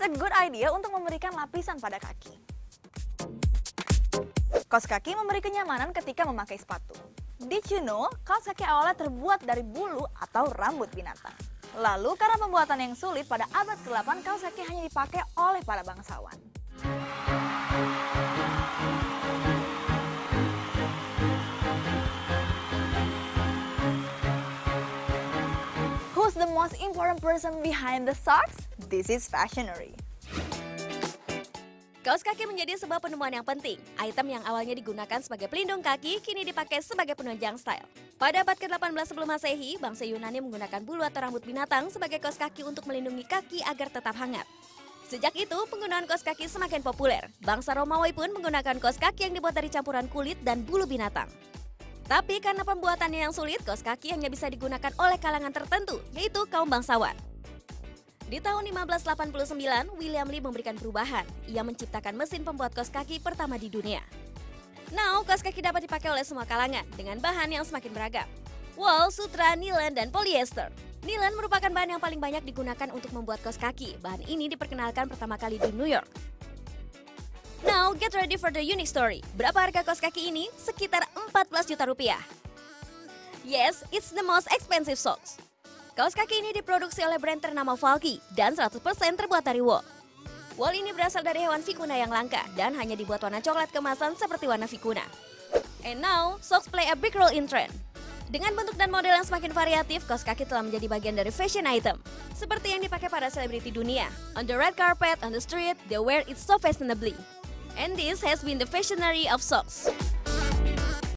it's a good idea untuk memberikan lapisan pada kaki. Kaos kaki memberi kenyamanan ketika memakai sepatu. Did you know, kaos kaki awalnya terbuat dari bulu atau rambut binatang. Lalu karena pembuatan yang sulit pada abad ke-8, kaos kaki hanya dipakai oleh para bangsawan. Most important person behind the socks? This is Fashionery. Kaos kaki menjadi sebuah penemuan yang penting. Item yang awalnya digunakan sebagai pelindung kaki kini dipakai sebagai penunjang style. Pada abad ke-18 sebelum Masehi, bangsa Yunani menggunakan bulu atau rambut binatang sebagai kaos kaki untuk melindungi kaki agar tetap hangat. Sejak itu, penggunaan kaos kaki semakin populer. Bangsa Romawi pun menggunakan kaos kaki yang dibuat dari campuran kulit dan bulu binatang. Tapi karena pembuatannya yang sulit, kaos kaki hanya bisa digunakan oleh kalangan tertentu, yaitu kaum bangsawan. Di tahun 1589, William Lee memberikan perubahan. Ia menciptakan mesin pembuat kaos kaki pertama di dunia. Now, kaos kaki dapat dipakai oleh semua kalangan dengan bahan yang semakin beragam. Wool, sutra, nilon, dan polyester. Nilon merupakan bahan yang paling banyak digunakan untuk membuat kaos kaki. Bahan ini diperkenalkan pertama kali di New York. Now, get ready for the unique story. Berapa harga kaos kaki ini? Sekitar 14 juta rupiah. Yes, it's the most expensive socks. Kaos kaki ini diproduksi oleh brand ternama Falky dan 100% terbuat dari wool. Wool ini berasal dari hewan vicuna yang langka dan hanya dibuat warna coklat kemasan seperti warna vicuna. And now, socks play a big role in trend. Dengan bentuk dan model yang semakin variatif, kaos kaki telah menjadi bagian dari fashion item. Seperti yang dipakai para selebriti dunia. On the red carpet, on the street, they wear it so fashionably. And this has been the fashionary of socks.